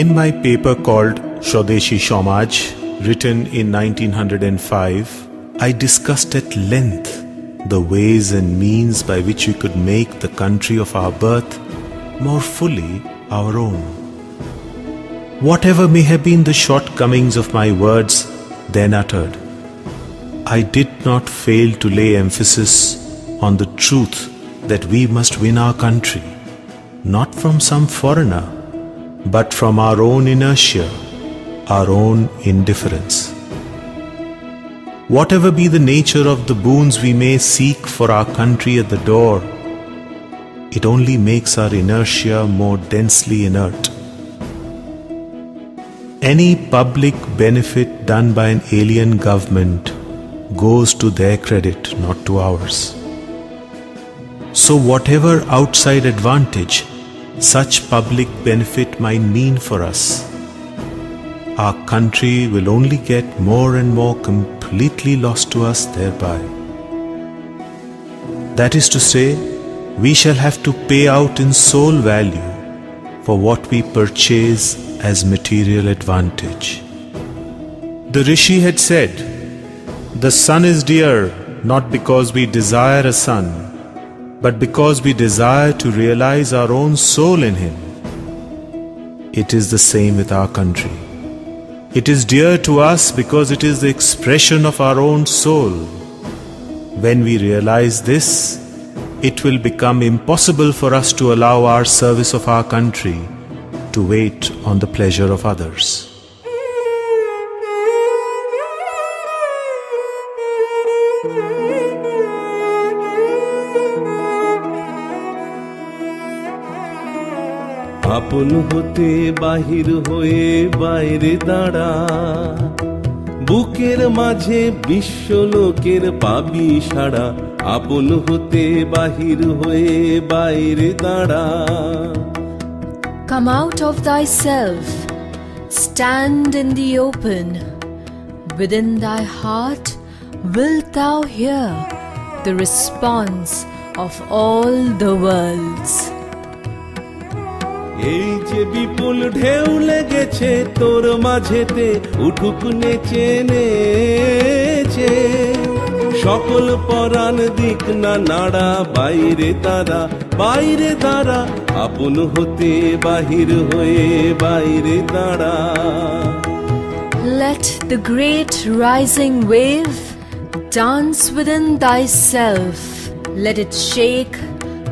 In my paper called Shodeshi Shomaj, written in 1905, I discussed at length the ways and means by which we could make the country of our birth more fully our own. Whatever may have been the shortcomings of my words then uttered, I did not fail to lay emphasis on the truth that we must win our country, not from some foreigner, but from our own inertia, our own indifference. Whatever be the nature of the boons we may seek for our country at the door, it only makes our inertia more densely inert. Any public benefit done by an alien government goes to their credit, not to ours. So, whatever outside advantage such public benefit might mean for us, our country will only get more and more completely lost to us thereby. That is to say, we shall have to pay out in soul value for what we purchase as material advantage. The Rishi had said, The son is dear not because we desire a son, but because we desire to realize our own soul in him. It is the same with our country. It is dear to us because it is the expression of our own soul. When we realize this, it will become impossible for us to allow our service of our country to wait on the pleasure of others. আপন হতে বাহির হয়ে বাইরে দাঁড়া বুকের মাঝে বিশ্ব লোকের পাবি সারা আপন হতে বাহির হয়ে বাইরে দাঁড়া Come out of thyself, stand in the open. Within thy heart wilt thou hear the response of all the worlds. এই যে বিপুল ঢেউ লেগেছে তোর মাঝেতে উঠুক নেচে নেচে সকল পরাণ দিক না নাড়া বাইরে তারা বাইরে দাঁড়া আপন হতে বাহির হয়ে বাইরে দাঁড়া Let the great rising wave dance within thyself. Let it shake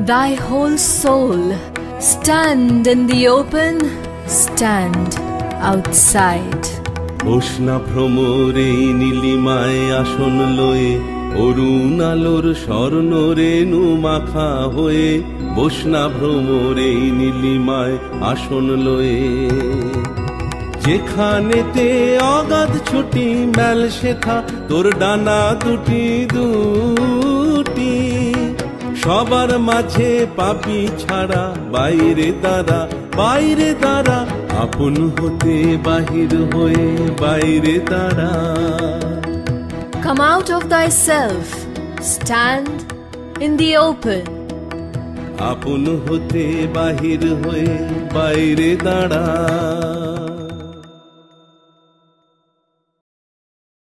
thy whole soul. Stand in the open, stand outside. হোসনা ভ্রমর নীলিমায় আসন লয়ে অরুণ আলোর স্বর্ণ রেণু মাখা হয়ে বসনা ভ্রমর নীলিমায় আসন লয়ে যেখানেতে অগাধ ছুটি মেল শেখা তোর ডানা দুটি দুটি সবার মাঝে পাপি ছাড়া বাইরে দাঁড়া বাইরে দাঁড়া আপন হতে বাহির হয়ে বাইরে দাঁড়া Come out of thyself, stand in the open. আপন হতে বাহির হয়ে বাইরে দাঁড়া